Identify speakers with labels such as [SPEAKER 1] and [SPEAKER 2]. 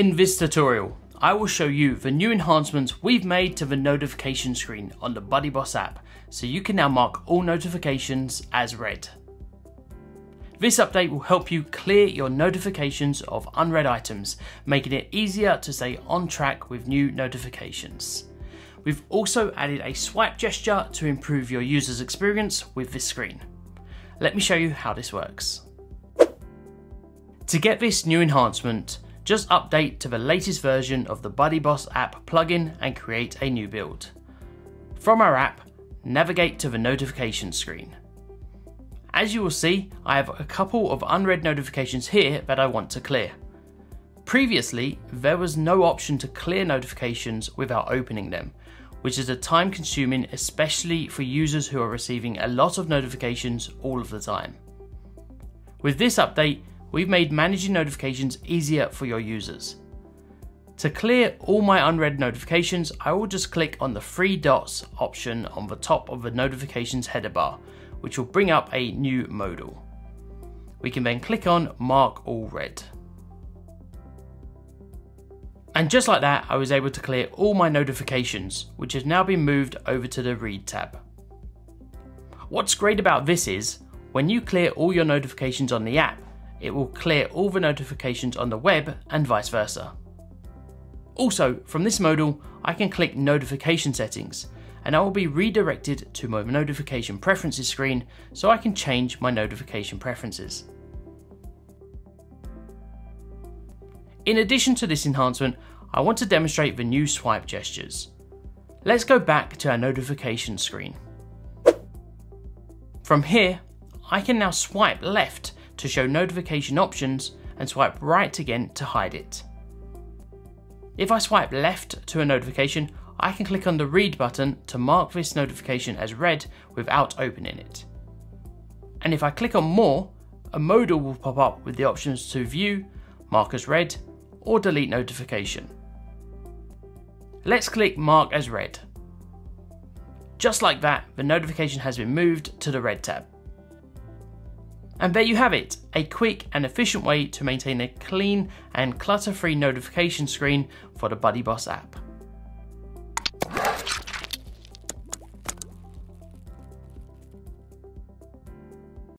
[SPEAKER 1] In this tutorial, I will show you the new enhancements we've made to the notification screen on the BuddyBoss app, so you can now mark all notifications as read. This update will help you clear your notifications of unread items, making it easier to stay on track with new notifications. We've also added a swipe gesture to improve your user's experience with this screen. Let me show you how this works. To get this new enhancement, just update to the latest version of the BuddyBoss app plugin and create a new build. From our app, navigate to the notification screen. As you will see, I have a couple of unread notifications here that I want to clear. Previously, there was no option to clear notifications without opening them, which is a time consuming especially for users who are receiving a lot of notifications all of the time. With this update, we've made managing notifications easier for your users. To clear all my unread notifications, I will just click on the three dots option on the top of the notifications header bar, which will bring up a new modal. We can then click on mark all read. And just like that, I was able to clear all my notifications, which has now been moved over to the read tab. What's great about this is, when you clear all your notifications on the app, it will clear all the notifications on the web and vice versa. Also, from this modal, I can click notification settings and I will be redirected to my notification preferences screen so I can change my notification preferences. In addition to this enhancement, I want to demonstrate the new swipe gestures. Let's go back to our notification screen. From here, I can now swipe left to show notification options and swipe right again to hide it. If I swipe left to a notification, I can click on the read button to mark this notification as read without opening it. And if I click on more, a modal will pop up with the options to view, mark as read, or delete notification. Let's click mark as read. Just like that, the notification has been moved to the read tab. And there you have it, a quick and efficient way to maintain a clean and clutter-free notification screen for the BuddyBoss app.